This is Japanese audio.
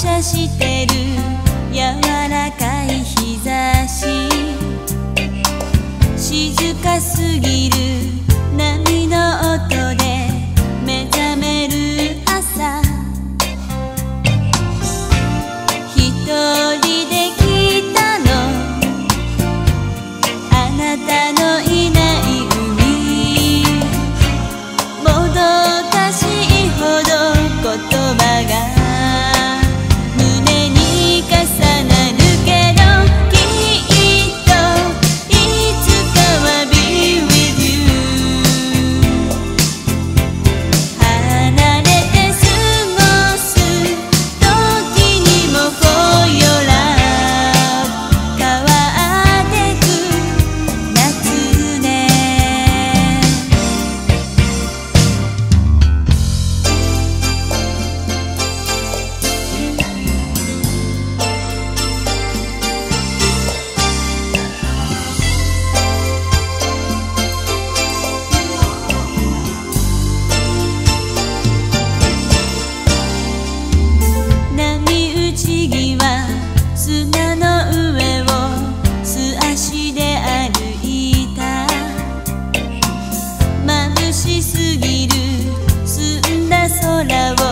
射してる柔らかい日差し。静かすぎるしすぎる。澄んだ空を